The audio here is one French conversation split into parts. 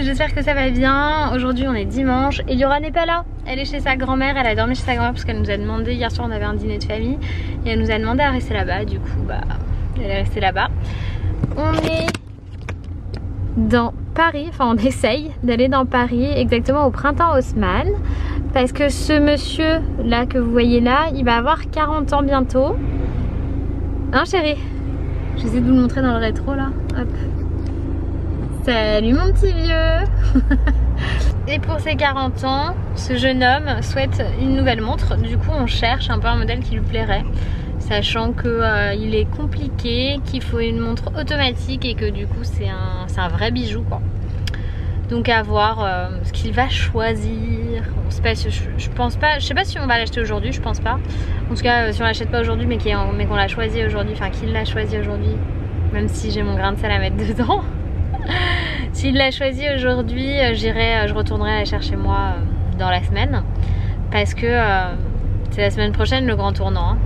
j'espère que ça va bien. Aujourd'hui on est dimanche et Yora n'est pas là. Elle est chez sa grand-mère, elle a dormi chez sa grand-mère parce qu'elle nous a demandé, hier soir on avait un dîner de famille et elle nous a demandé à rester là-bas. Du coup bah elle est restée là-bas. On est dans Paris, enfin on essaye d'aller dans Paris exactement au printemps Haussmann parce que ce monsieur là que vous voyez là, il va avoir 40 ans bientôt. Hein chérie? J'essaie de vous le montrer dans le rétro là. Hop. Salut mon petit vieux Et pour ses 40 ans, ce jeune homme souhaite une nouvelle montre. Du coup on cherche un peu un modèle qui lui plairait. Sachant qu'il euh, est compliqué, qu'il faut une montre automatique et que du coup c'est un, un, vrai bijou quoi. Donc à voir euh, ce qu'il va choisir. Je, je, pense pas, je sais pas si on va l'acheter aujourd'hui, je pense pas. En tout cas, euh, si on l'achète pas aujourd'hui, mais qu'on l'a choisi aujourd'hui, enfin qu'il l'a choisi aujourd'hui, même si j'ai mon grain de sel à mettre dedans. S'il l'a choisi aujourd'hui, euh, j'irai, euh, je retournerai la chercher moi euh, dans la semaine. Parce que c'est la semaine prochaine le grand tournant. Hein.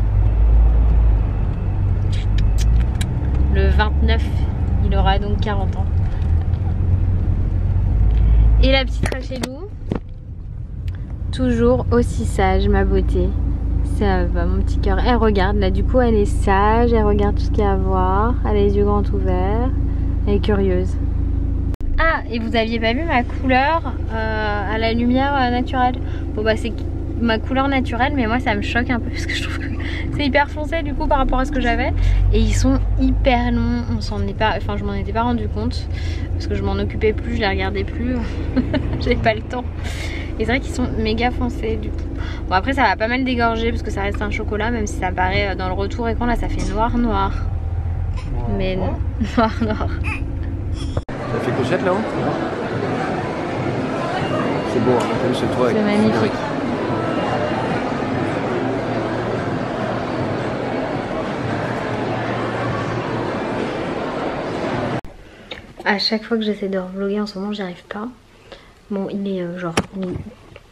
Le 29, il aura donc 40 ans. Et la petite Rachelou, toujours aussi sage, ma beauté. Ça va, mon petit cœur. Elle regarde, là, du coup, elle est sage, elle regarde tout ce qu'il y a à voir, elle a les yeux grands ouverts, elle est curieuse. Et vous aviez pas vu ma couleur euh, à la lumière euh, naturelle? Bon, bah, c'est ma couleur naturelle, mais moi, ça me choque un peu parce que je trouve que c'est hyper foncé du coup par rapport à ce que j'avais. Et ils sont hyper longs, on s'en est pas, enfin, je m'en étais pas rendu compte parce que je m'en occupais plus, je les regardais plus, j'avais pas le temps. Et c'est vrai qu'ils sont méga foncés du coup. Bon après ça va pas mal dégorger parce que ça reste un chocolat même si ça paraît euh, dans le retour écran là ça fait noir noir. Mais non, noir noir. Ça fait clochette là-haut C'est beau, hein c'est toi. C'est magnifique. À chaque fois que j'essaie de revlogger en ce moment j'y arrive pas. Bon il est euh, genre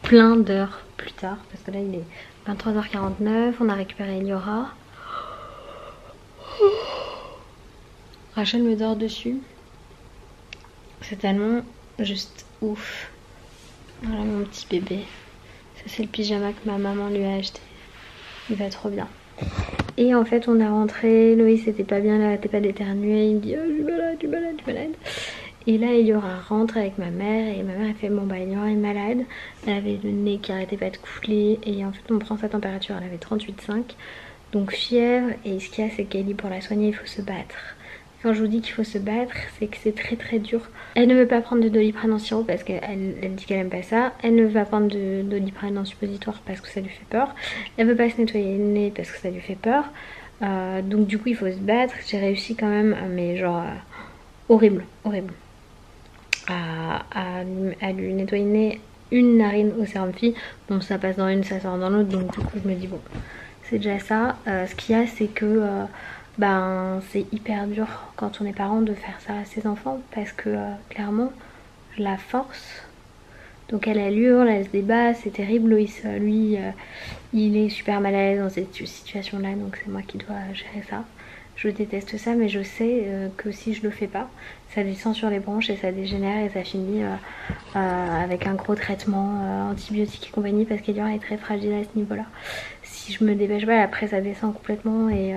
plein d'heures plus tard parce que là il est 23h49, on a récupéré Eliora. Rachel me dort dessus. C'est tellement juste ouf. Voilà mon petit bébé. Ça c'est le pyjama que ma maman lui a acheté. Il va trop bien. Et en fait on a rentré, Loïs était pas bien, là, n'arrêtait pas d'éternuer, il me dit oh, je suis malade, je suis malade, je suis malade. Et là Eliora rentre avec ma mère et ma mère elle fait bon bah Eliora est malade. Elle avait le nez qui arrêtait pas de couler et en fait on prend sa température, elle avait 38,5. Donc fièvre et ce qu'il y a c'est qu'Eli pour la soigner il faut se battre. Quand je vous dis qu'il faut se battre, c'est que c'est très très dur. Elle ne veut pas prendre de doliprane en sirop parce qu'elle elle dit qu'elle aime pas ça. Elle ne veut pas prendre de doliprane en suppositoire parce que ça lui fait peur. Elle veut pas se nettoyer le nez parce que ça lui fait peur. Euh, donc du coup il faut se battre. J'ai réussi quand même, mais genre euh, horrible, horrible. À, lui nettoyer le nez une narine au sérum fille. Bon ça passe dans une, ça sort dans l'autre. Donc du coup je me dis bon c'est déjà ça. Euh, ce qu'il y a c'est que euh, ben c'est hyper dur quand on est parent de faire ça à ses enfants parce que euh, clairement la force donc elle elle hurle, elle se débat, c'est terrible. Loïs lui euh, il est super mal à l'aise dans cette situation là donc c'est moi qui dois gérer ça je déteste ça mais je sais euh, que si je le fais pas ça descend sur les branches et ça dégénère et ça finit euh, euh, avec un gros traitement antibiotique et compagnie parce qu'elle est très fragile à ce niveau là si je me dépêche pas après ça descend complètement et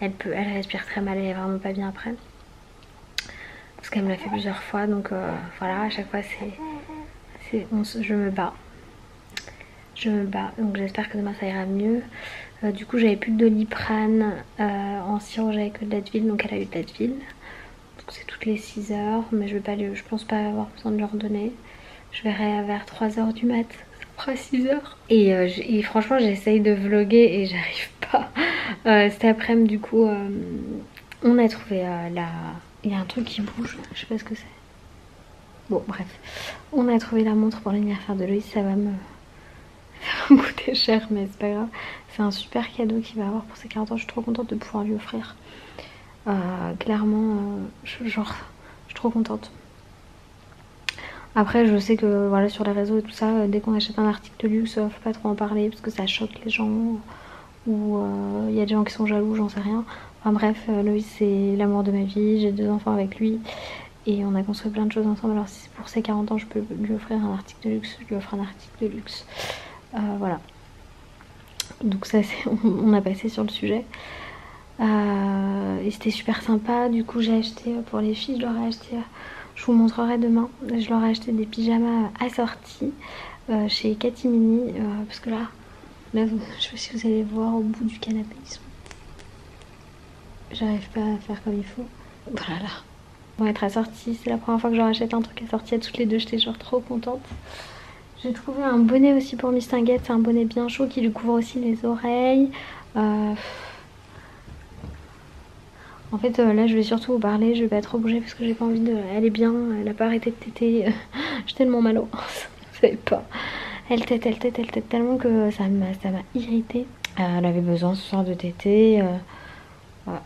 elle, peut, elle respire très mal, elle est vraiment pas bien après. Parce qu'elle me l'a fait plusieurs fois, donc voilà, à chaque fois c'est, je me bats. Je bats, donc j'espère que demain ça ira mieux. Euh, du coup j'avais plus de doliprane euh, en sirop, j'avais que de l'Advil, donc elle a eu de l'Advil. Donc c'est toutes les 6 heures, mais je vais pas je pense pas avoir besoin de lui redonner. Je verrai vers 3h du mat, ça fera 6 heures. Et, euh, et franchement j'essaye de vlogger et j'arrive pas. Cet après-midi du coup on a trouvé la... Il y a un truc qui bouge, je sais pas ce que c'est. Bon bref, on a trouvé la montre pour l'anniversaire de Loïs, ça va me coûter cher mais c'est pas grave. C'est un super cadeau qu'il va avoir pour ses 40 ans, je suis trop contente de pouvoir lui offrir. Euh, clairement, je, genre, je suis trop contente. Après je sais que voilà sur les réseaux et tout ça, dès qu'on achète un article de luxe, faut pas trop en parler parce que ça choque les gens ou il euh, y a des gens qui sont jaloux, j'en sais rien. Enfin bref, euh, Loïs c'est l'amour de ma vie, j'ai deux enfants avec lui Et on a construit plein de choses ensemble. Alors si pour ses 40 ans je peux lui offrir un article de luxe, je lui offre un article de luxe. Euh, voilà. Donc ça on a passé sur le sujet. Euh, et c'était super sympa. Du coup j'ai acheté pour les filles, je leur ai acheté, je vous montrerai demain, je leur ai acheté des pyjamas assortis chez Katimini. parce que là, là, je sais pas si vous allez voir au bout du canapé, ils sont j'arrive pas à faire comme il faut. Voilà là. Vont être assortis. C'est la première fois que je leur achète un truc assorti à toutes les deux. J'étais genre trop contente. J'ai trouvé un bonnet aussi pour Miss Tinguette. C'est un bonnet bien chaud qui lui couvre aussi les oreilles. Euh, en fait, euh, là, je vais surtout vous parler. Je vais pas trop bouger parce que j'ai pas envie de. Elle est bien. Elle a pas arrêté de téter. J'ai tellement mal au. Vous savez pas. Elle tète, elle tète, elle tète tellement que ça m'a irrité. Euh, elle avait besoin ce soir de téter.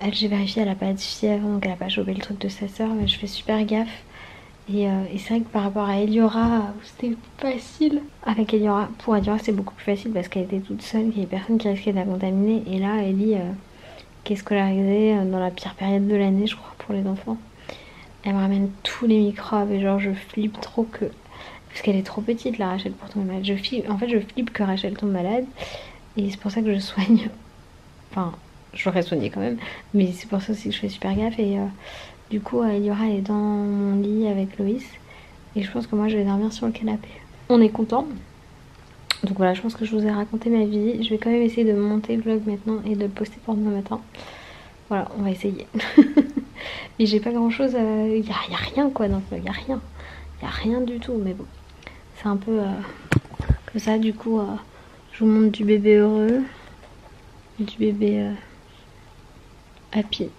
Elle, j'ai vérifié, elle a pas de fièvre, donc elle a pas chopé le truc de sa soeur, mais je fais super gaffe. Euh, et, c'est vrai que par rapport à Eliora, c'était facile. Avec Eliora, pour Eliora, c'est beaucoup plus facile parce qu'elle était toute seule, qu'il y avait personne qui risquait de la contaminer. Et là, Ellie, euh, qui est scolarisée euh, dans la pire période de l'année, je crois, pour les enfants, elle me ramène tous les microbes et genre, je flippe trop que. Parce qu'elle est trop petite, la Rachel, pour tomber malade. Je flippe... En fait, je flippe que Rachel tombe malade. Et c'est pour ça que je soigne. Enfin, je l'aurais soigné quand même. Mais c'est pour ça aussi que je fais super gaffe. Et euh, du coup, euh, Eliora est dans mon lit avec Loïs. Et je pense que moi, je vais dormir sur le canapé. On est content. Donc voilà, je pense que je vous ai raconté ma vie. Je vais quand même essayer de monter le vlog maintenant et de le poster pour demain matin. Voilà, on va essayer. mais j'ai pas grand chose. Il euh, n'y a, rien quoi dans le vlog, il a rien. Il a rien du tout. Mais bon, c'est un peu comme ça. Du coup, je vous montre du bébé heureux. Du bébé à pied.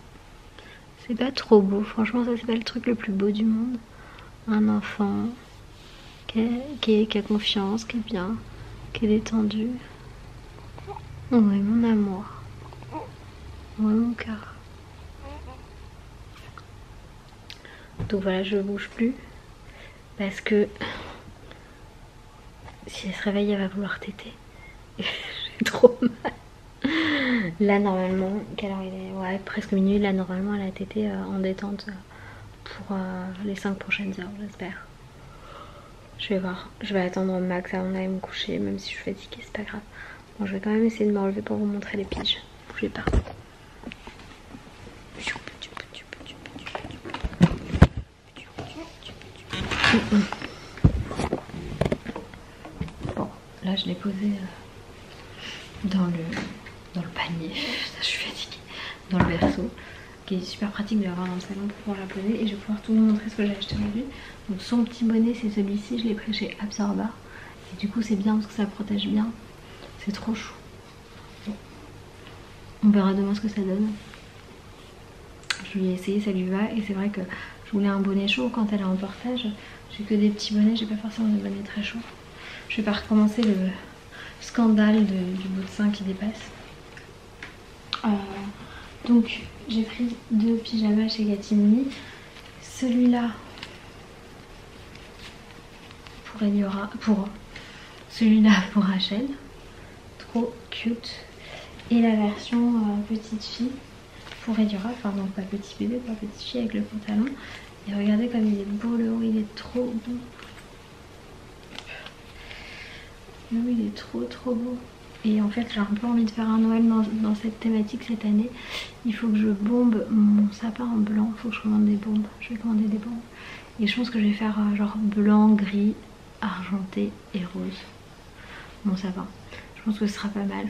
C'est pas trop beau, franchement ça c'est pas le truc le plus beau du monde. Un enfant qui, a confiance, qui est bien, qui est détendu. Ouais mon amour. Ouais mon cœur. Donc voilà, je bouge plus. Parce que si elle se réveille, elle va vouloir téter. J'ai trop mal. Là normalement, quelle heure il est? Ouais, presque minuit. Là normalement elle a été euh, en détente euh, pour euh, les 5 prochaines heures, j'espère. Je vais voir. Je vais attendre au max avant d'aller me coucher, même si je suis fatiguée, c'est pas grave. Bon, je vais quand même essayer de me pour vous montrer les piges. Bougez pas. Bon, là je l'ai posé dans le je suis fatiguée, dans le berceau, qui est super pratique de l'avoir dans le salon pour pouvoir la poser. Et je vais pouvoir tout vous montrer ce que j'ai acheté aujourd'hui. Donc son petit bonnet, c'est celui-ci, je l'ai pris chez Absorba. Et du coup c'est bien parce que ça protège bien. C'est trop chou. On verra demain ce que ça donne. Je lui ai essayé, ça lui va. Et c'est vrai que je voulais un bonnet chaud quand elle est en portage. J'ai que des petits bonnets, j'ai pas forcément des bonnets très chauds. Je vais pas recommencer le scandale du bout de sein qui dépasse. Donc j'ai pris deux pyjamas chez Gatimini. Celui-là pour Eliora, pour celui-là pour Rachel, trop cute. Et la version euh, petite fille pour Eliora, enfin non pas petit bébé, pas petite fille avec le pantalon. Et regardez comme il est beau le haut, il est trop beau. Le haut il est trop trop beau. Et en fait j'ai un peu envie de faire un Noël dans, cette thématique cette année. Il faut que je bombe mon sapin en blanc. Il faut que je commande des bombes. Je vais commander des bombes. Et je pense que je vais faire euh, genre blanc, gris, argenté et rose. Mon sapin. Je pense que ce sera pas mal.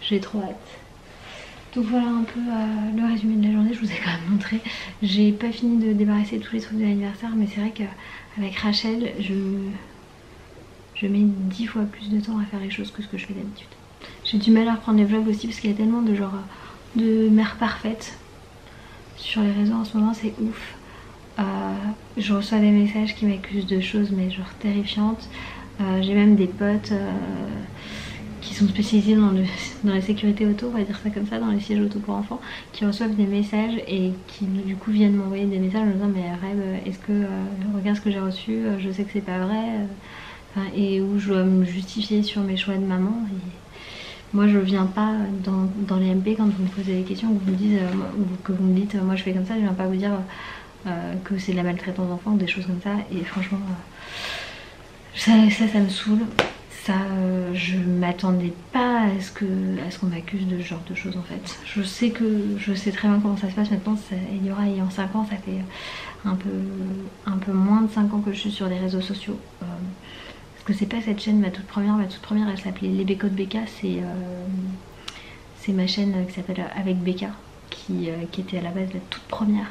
J'ai trop hâte. Donc voilà un peu euh, le résumé de la journée, je vous ai quand même montré. J'ai pas fini de débarrasser tous les trucs de l'anniversaire, mais c'est vrai qu'avec Rachel, je je mets dix fois plus de temps à faire les choses que ce que je fais d'habitude. J'ai du mal à reprendre les vlogs aussi parce qu'il y a tellement de genre de mère parfaite sur les réseaux en ce moment, c'est ouf. Euh, je reçois des messages qui m'accusent de choses mais genre terrifiantes. Euh, j'ai même des potes euh, qui sont spécialisés dans, le, dans la sécurité auto, on va dire ça comme ça, dans les sièges auto pour enfants, qui reçoivent des messages et qui du coup viennent m'envoyer des messages en me disant mais Rêve, est-ce que regarde ce que j'ai reçu, je sais que c'est pas vrai et où je dois me justifier sur mes choix de maman. Et moi je viens pas dans, les MP quand vous me posez des questions, que vous me dites, euh, que vous me dites euh, moi je fais comme ça, je viens pas vous dire que c'est de la maltraitance d'enfants ou des choses comme ça. Et franchement, ça, ça, ça me saoule ça, euh, je m'attendais pas à ce que à qu'on m'accuse de ce genre de choses en fait. Je sais que je sais très bien comment ça se passe maintenant. il y aura en 5 ans, ça fait un peu un peu moins de 5 ans que je suis sur les réseaux sociaux. Euh, que c'est pas cette chaîne ma toute première. Ma toute première, elle s'appelait Les Bécots de Becca. C'est euh, c'est ma chaîne qui s'appelle Avec Becca, qui, qui était à la base la toute première.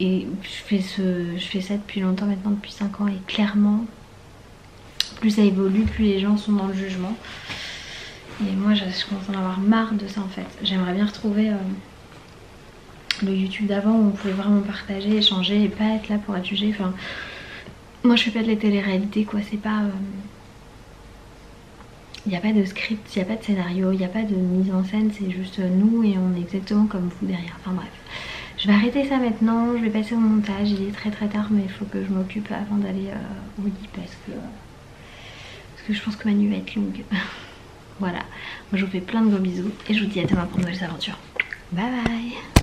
Et je fais, ce, je fais ça depuis longtemps maintenant, depuis 5 ans, et clairement, plus ça évolue, plus les gens sont dans le jugement. Et moi je, commence à en avoir marre de ça en fait. J'aimerais bien retrouver euh, le YouTube d'avant où on pouvait vraiment partager, échanger et pas être là pour être jugé. Enfin, moi je fais pas de la télé-réalité quoi, c'est pas... Il euh, n'y a pas de script, il n'y a pas de scénario, il n'y a pas de mise en scène, c'est juste nous et on est exactement comme vous derrière. Enfin bref. Je vais arrêter ça maintenant, je vais passer au montage, il est très très tard mais il faut que je m'occupe avant d'aller euh, au lit parce que je pense que ma nuit va être longue. voilà, moi je vous fais plein de gros bisous et je vous dis à demain pour de nouvelles aventures. Bye bye